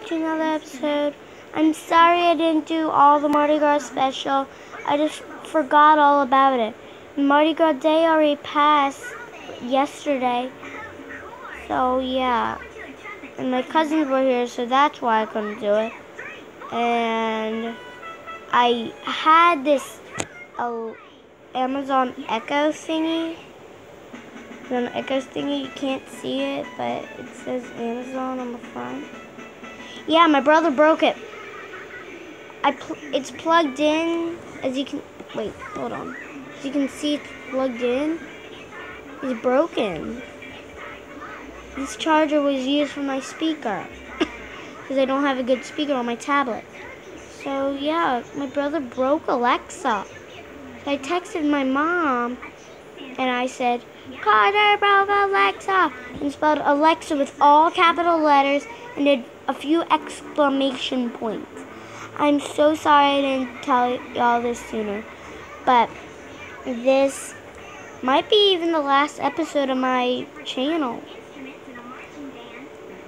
watching another episode. I'm sorry I didn't do all the Mardi Gras special. I just forgot all about it. Mardi Gras Day already passed yesterday. So, yeah. And my cousins were here, so that's why I couldn't do it. And I had this uh, Amazon Echo thingy. An Echo thingy, you can't see it, but it says Amazon on the front. Yeah, my brother broke it. I pl it's plugged in, as you can, wait, hold on. As you can see, it's plugged in. It's broken. This charger was used for my speaker. Because I don't have a good speaker on my tablet. So, yeah, my brother broke Alexa. So I texted my mom, and I said, Carter broke Alexa, and spelled Alexa with all capital letters, and did a few exclamation points. I'm so sorry I didn't tell y'all this sooner, but this might be even the last episode of my channel.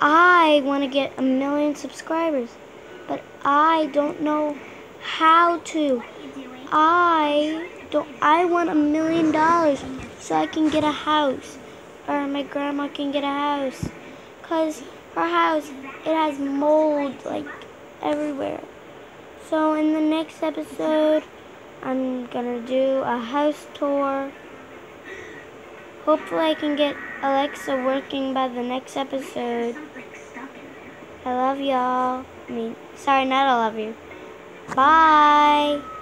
I want to get a million subscribers, but I don't know how to. I don't I want a million dollars so I can get a house or my grandma can get a house cuz her house it has mold like everywhere. So in the next episode I'm going to do a house tour. Hopefully I can get Alexa working by the next episode. I love y'all. I mean, sorry, not I love you. Bye.